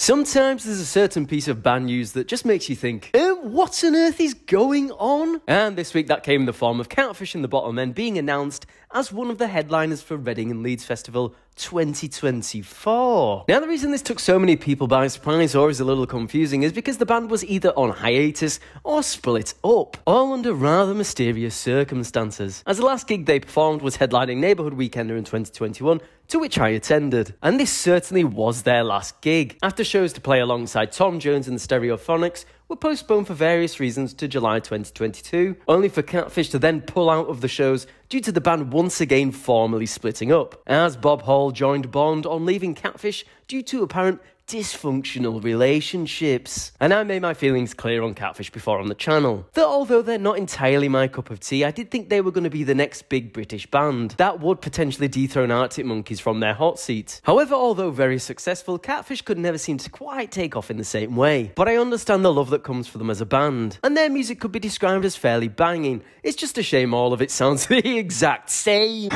Sometimes there's a certain piece of band news that just makes you think, um, what on earth is going on? And this week that came in the form of Catfish and the Bottlemen being announced as one of the headliners for Reading and Leeds Festival 2024. Now, the reason this took so many people by surprise or is a little confusing is because the band was either on hiatus or split up, all under rather mysterious circumstances. As the last gig they performed was headlining Neighbourhood Weekender in 2021, to which I attended. And this certainly was their last gig. After shows to play alongside Tom Jones and the Stereophonics, were postponed for various reasons to July 2022, only for Catfish to then pull out of the shows due to the band once again formally splitting up, as Bob Hall joined Bond on leaving Catfish due to apparent dysfunctional relationships. And I made my feelings clear on Catfish before on the channel. That although they're not entirely my cup of tea, I did think they were going to be the next big British band that would potentially dethrone Arctic Monkeys from their hot seat. However, although very successful, Catfish could never seem to quite take off in the same way. But I understand the love that comes for them as a band, and their music could be described as fairly banging. It's just a shame all of it sounds the exact same.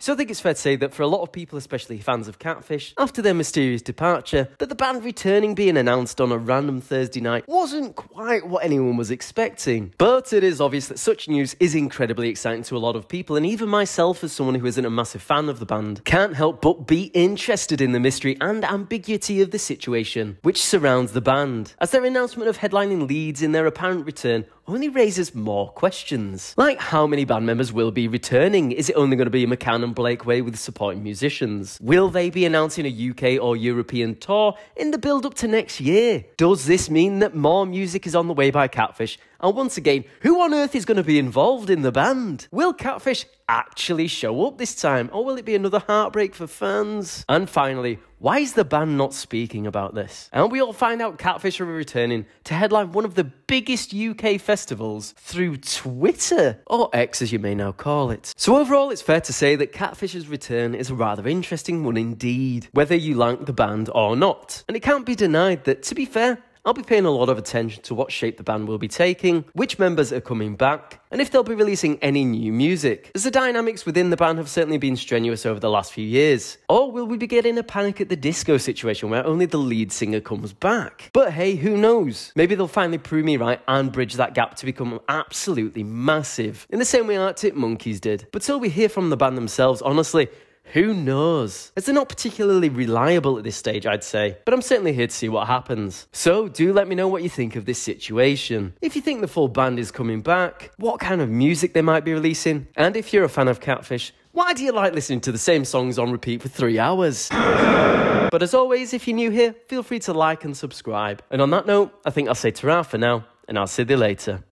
so I think it's fair to say that for a lot of people, especially fans of Catfish, after their mysterious departure, that the band returning being announced on a random Thursday night wasn't quite what anyone was expecting. But it is obvious that such news is incredibly exciting to a lot of people, and even myself, as someone who isn't a massive fan of the band, can't help but be interested in the mystery and ambiguity of the situation which surrounds the band, as their announcement of headlining Leeds in their apparent return only raises more questions. Like how many band members will be returning? Is it only going to be McCann and Blakeway with supporting musicians? Will they be announcing a UK or European tour in the build up to next year? Does this mean that more music is on the way by Catfish? And once again, who on earth is going to be involved in the band? Will Catfish actually show up this time, or will it be another heartbreak for fans? And finally, why is the band not speaking about this? And we all find out Catfish are returning to headline one of the biggest UK festivals through Twitter, or X as you may now call it. So overall, it's fair to say that Catfish's return is a rather interesting one indeed, whether you like the band or not. And it can't be denied that, to be fair, I'll be paying a lot of attention to what shape the band will be taking, which members are coming back, and if they'll be releasing any new music, as the dynamics within the band have certainly been strenuous over the last few years. Or will we be getting a Panic at the Disco situation where only the lead singer comes back? But hey, who knows? Maybe they'll finally prove me right and bridge that gap to become absolutely massive, in the same way Arctic Monkeys did. But till we hear from the band themselves, honestly, who knows? As they're not particularly reliable at this stage, I'd say, but I'm certainly here to see what happens. So do let me know what you think of this situation. If you think the full band is coming back, what kind of music they might be releasing, and if you're a fan of Catfish, why do you like listening to the same songs on repeat for three hours? but as always, if you're new here, feel free to like and subscribe. And on that note, I think I'll say ta for now, and I'll see you later.